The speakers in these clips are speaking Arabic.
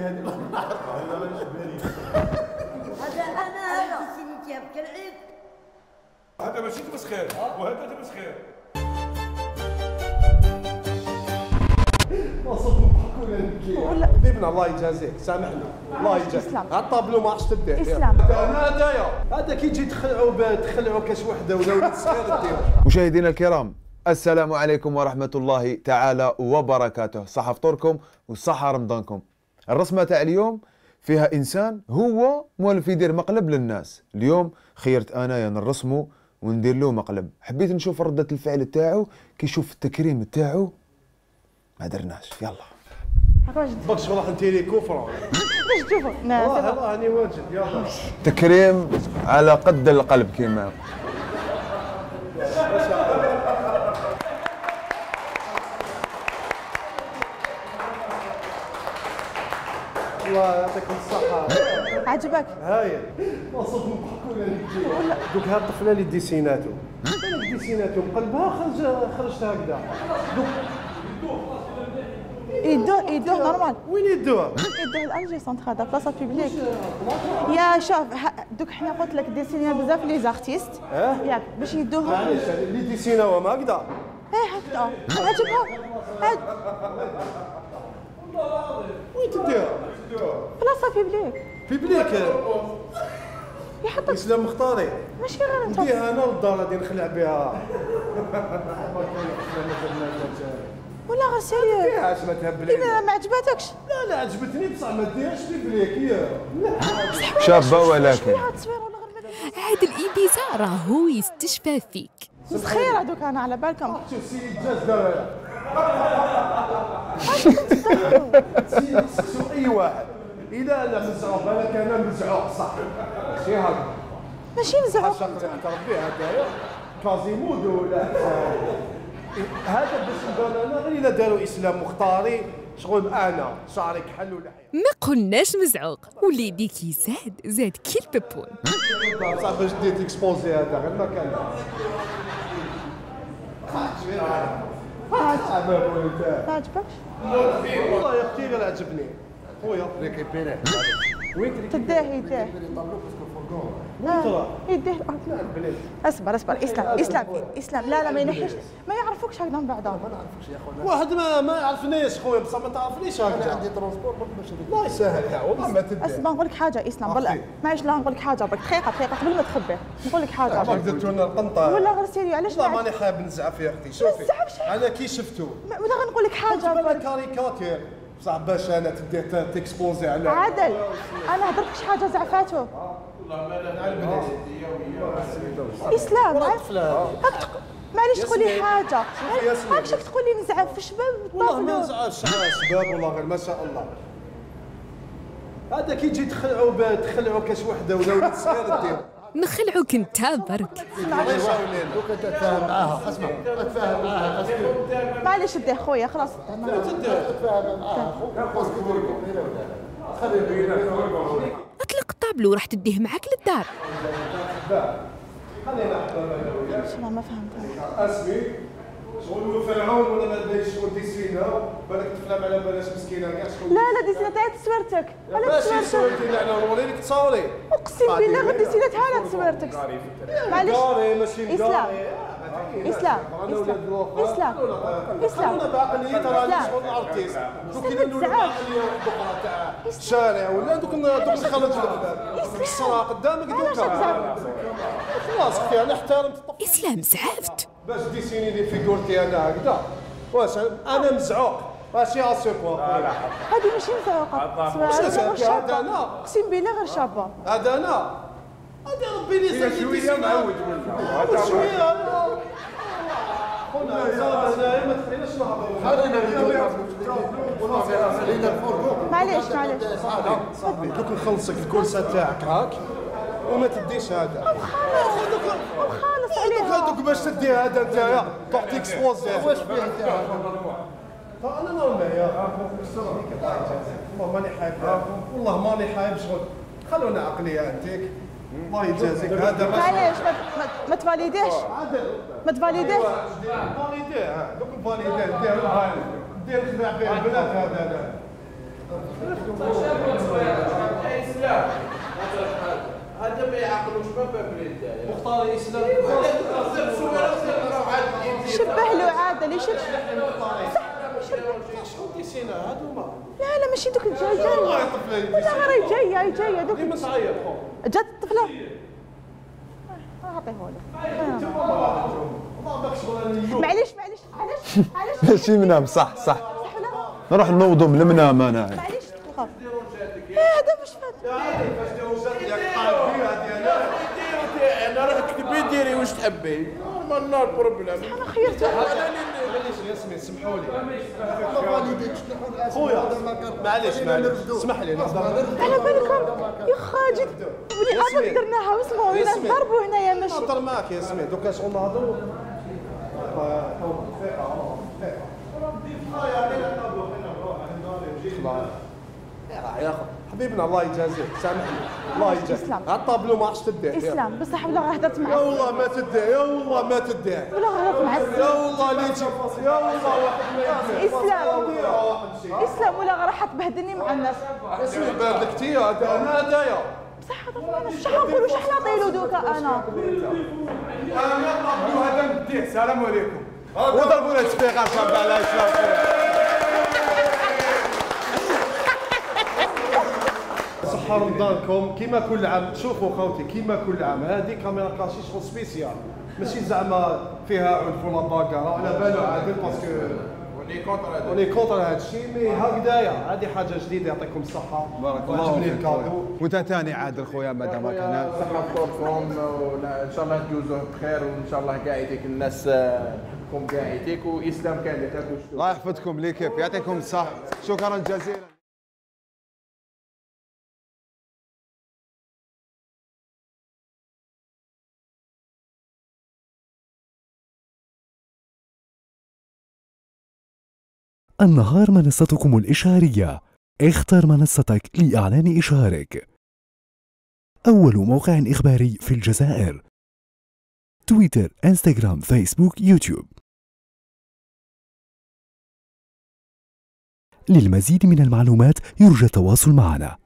هذه هذا أنا. هذا سيدي جابك العيد هذا ماشي تمسخير وهذا تمسخير ولا حبيبنا الله يجازيك. سامحنا. الله يجازيك. على الطابلو ما عرفتش تبدأ. إسلام. أنا هدايا هذا كي تجي تخلعوا تخلعوا كاش وحدة ولا ولد صغير مشاهدينا الكرام السلام عليكم ورحمة الله تعالى وبركاته. صحة فطوركم وصحة رمضانكم. الرسمة تاع اليوم فيها إنسان هو مولف يدير مقلب للناس. اليوم خيرت أنا يا نرسمه وندير له مقلب. حبيت نشوف ردة الفعل تاعو كي يشوف التكريم تاعو ما درناش. يلا. باش باكش راح نتيري كفرة. تشوفوا لا الله سيبا. الله راني واجد يلا. تكريم على قد القلب كيما. الله يعطيكم الصحة. عجبك؟ هاي. وصف ولا نجي دوك هاد الطفله اللي ديسيناتو. ديسيناتو قلبها خرج خرجت هكذا. دوك. يدوه يدوه نورمال. وين يدوها يدوه الآن جي سونتر هذا بلاصة بيبليك يا شوف دوك حنا قلت لك ديسيني بزاف لي زارتيست. آه؟ ياك باش يدوه معليش اللي ديسيناوها ما هكذا. إيه هكذا. عجبها عج- وين تديها بلاصه publique publique يحطك إسلام مختاري. ماشي غير أنت. نديها أنا للدار غادي نخلع بها. ولا غير sérieux عاش ما تهبلي إذا ما عجبتكش. لا لا عجبتني بصح ما ديرش publique هي لا شابة ولكن عاد الإبيزا راهو يستشفى فيك. مسخيره دوك أنا على بالكم. شوف سيد جاز دار سوق اي واحد. إذا أنا مزعوق أنا كان مزعوق صح. ماشي هكذا ماشي مزعوق اعترف به هذايا كازيمود ولا هذا باش نبان أنا غير الا داروا إسلام مختاري شغل أنا شعري كحل ولا ما قلناش مزعوق. وليدي كي زاد زاد كي الببون بصح باش ديت exposer هذا غير ما كان. ما عجبكش والله يا أختي غير عجبني. خويا récupérer وين تديه يديه اصبر اصبر اسلام اسلام اسلام لا لا ما ينحيش ما يعرفوكش هكذا من بعضهم واحد ما ما يعرفنيش خويا بصح ما تعرفنيش هكذا عندي transport الله يسهل يا والله ما تدي اسمع نقول لك حاجة اسلام بل أختي. معليش لا نقول لك حاجة برك دقيقه دقيقه قبل ما تخبي نقول لك حاجة ما برك. قدرت لنا القنطه ولا غير سيريو علاش والله ما ماني حاب نزعف يا أختي شوفي. أنا كي شفتو ما- ولا غير نقول لك حاجة. كاريكاتير بصح باش أنا تبدأ ت- تكسبوزي على عادل أنا هضرتكش حاجة زعفاته إسلام هاك تق- معليش تقول لي ياسمين. حاجة. تقول لي نزعف في الشباب والله ما على شباب والله غير ما شاء الله. هذا كي تجي تخلعوا تخلعوا كاش وحدة ولا ولد صغير دير نخلعوك انت برك معليش ديه خويا خلاص. أطلق الطابلو راح تديه معاك للدار. ما فهمت. اسمي شغل فرعون ولا ما دايرش شغل ديسينا بالك تفلم على بلاش مسكينه كاع شغل لا لا دي سينات تصويرتك على تصويرتك سويتي على نوري لك تصوري اقسم بالله غير دي سينات على تصويرتك معليش قاري ماشي اسلام قاري. اسلام اسلام. اسلام بعقلية ترى اسلام. شغل الارتيست دوك اسلام اذا نولوا. بعقلية واحدة تاع الشارع ولا دوك دوك نخرج الصراع قدامك علاش دوك تزعل؟ خلاص أختي أنا احترمت اسلام زعفت باش ديسيني لي فيغورتي أنا هكذا. واش أنا مزعوق. ماشي اسيبو هذه ماشي مزعوقه واش هذا أنا. أقسم بالله غير شابة. هذا أنا. هذا ربي لي زكي شوية معود شوية. خونا هنايا ما تخليناش نهضروا معليش معليش. دوك نخلصك الكرسه تاعك. هاك؟ وما تديش هذا. هذوك باش تدي هذا نتايا تعطيك سبوزي واش فيه انت؟ أنا نورمال يا. والله ماني حايب والله ماني حايب شغل. خلونا عقلية انتيك. الله يجازيك. هذا ما معليش ما- ما- ما تفاليديش ما تفاليديش؟ فاليديه دوك الفاليديه دير دير خدع فيه البنات هذا هذا. ما يعقلوش ما بابريد مختار الاسلام شبه له عاد ليش لا لا ماشي دوك الجاي جاي ولا غير جاية جاية دوك جات الطفله معليش معليش علاش علاش ماشي منام صح صح نروح نوضوا من المنام أنا معليش ديري واش تحبي نورمال نو بروبليم أنا خيرته معليش ياسمين سمحوا لي. خويا معليش معليش. اسمح لي نهضر على بالكم يا خاجد ولي ابد درناها واسمعوا. نضربوا هنايا ماشي نهضر معاك يا ياسمين دوكا شغل نهضروا. حبيبنا الله يجازيك سامحني الله يجازيك إسلام. الطابلو ما عادش تديه اسلام بصح ولا هدرت يا مع والله ما تديه يا والله ما تديه ولا هدرت مع يا والله اللي تجي يا والله واحد ما اسلام اسلام ولا راح تبهدلني مع الناس اسمي بارك تي هذا أنا هدايا بصح هذا أنا شحال نقولوا شحال دوكا أنا أنا الطابلو هذا نديه السلام عليكم وضربوا له تسبيغه شاب على اسلام صحة رمضانكم كيما كل عام شوفوا خوتي كيما كل عام هذه caméra cachée شغل spécial ماشي زعما فيها عنف ولا bagarre على بالو عادل parce que on est contre هذا on est contre هذا الشيء mais هكذايا هذه حاجة جديدة يعطيكم الصحة. بارك الله فيك. ال cadeau. وانت ثاني عادل خويا مادامك هنا صحة فطوركم إن شاء الله تجوزوه بخير وإن شاء الله كاع يديك الناس آه، تحبكم كاع يديك وإسلام تاكل الله يحفظكم l'équipe يعطيكم الصحة. شكرا جزيلا. النهار منصتكم الإشعارية اختر منصتك لإعلان إشعارك أول موقع إخباري في الجزائر. تويتر، إنستغرام، فيسبوك، يوتيوب. للمزيد من المعلومات يرجى التواصل معنا.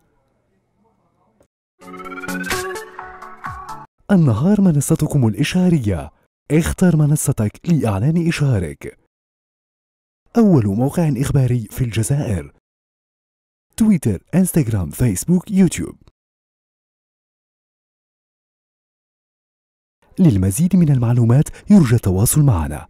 النهار منصتكم الإشعارية اختر منصتك لإعلان إشعارك أول موقع إخباري في الجزائر. تويتر، إنستغرام، فيسبوك، يوتيوب. للمزيد من المعلومات يرجى التواصل معنا.